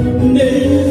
Name